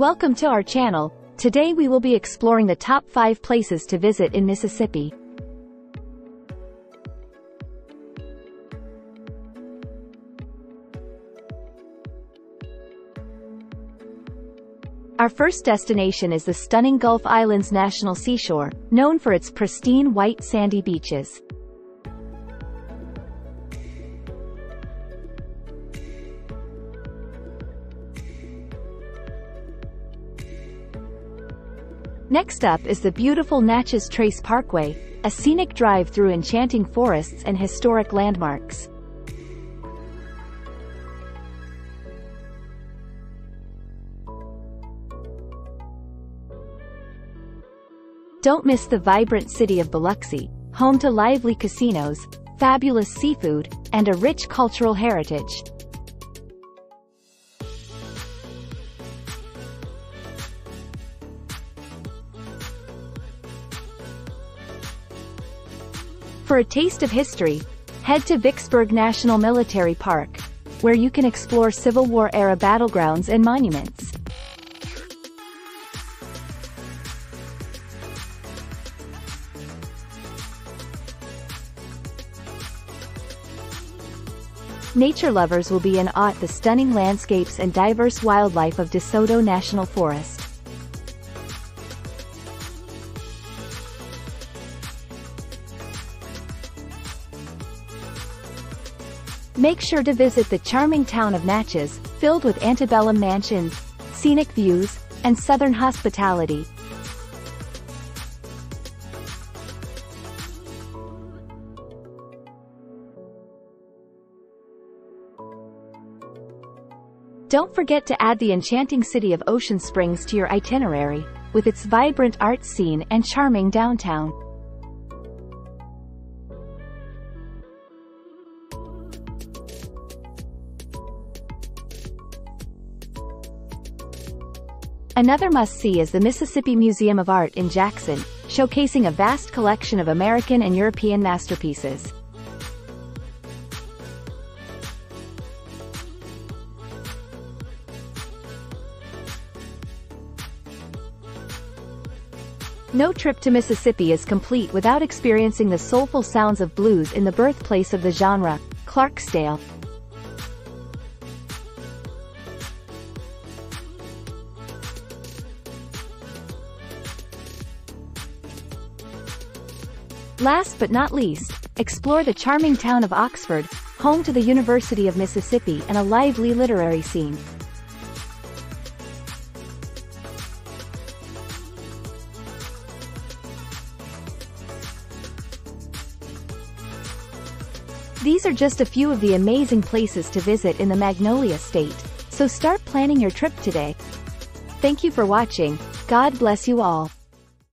Welcome to our channel. Today we will be exploring the top 5 places to visit in Mississippi. Our first destination is the stunning Gulf Islands National Seashore, known for its pristine white sandy beaches. Next up is the beautiful Natchez Trace Parkway, a scenic drive through enchanting forests and historic landmarks. Don't miss the vibrant city of Biloxi, home to lively casinos, fabulous seafood, and a rich cultural heritage. For a taste of history, head to Vicksburg National Military Park, where you can explore Civil War-era battlegrounds and monuments. Nature lovers will be in awe at the stunning landscapes and diverse wildlife of DeSoto National Forest. Make sure to visit the charming town of Natchez, filled with antebellum mansions, scenic views, and southern hospitality. Don't forget to add the enchanting city of Ocean Springs to your itinerary, with its vibrant art scene and charming downtown. Another must-see is the Mississippi Museum of Art in Jackson, showcasing a vast collection of American and European masterpieces. No trip to Mississippi is complete without experiencing the soulful sounds of blues in the birthplace of the genre, Clarksdale. Last but not least, explore the charming town of Oxford, home to the University of Mississippi and a lively literary scene. These are just a few of the amazing places to visit in the Magnolia State, so start planning your trip today. Thank you for watching, God bless you all.